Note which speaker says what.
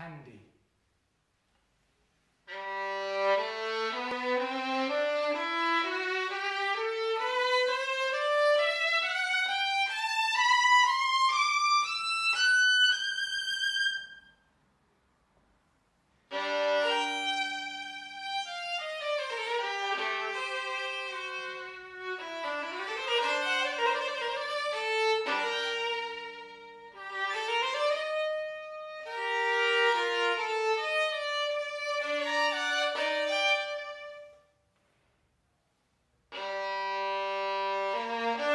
Speaker 1: candy
Speaker 2: Thank you.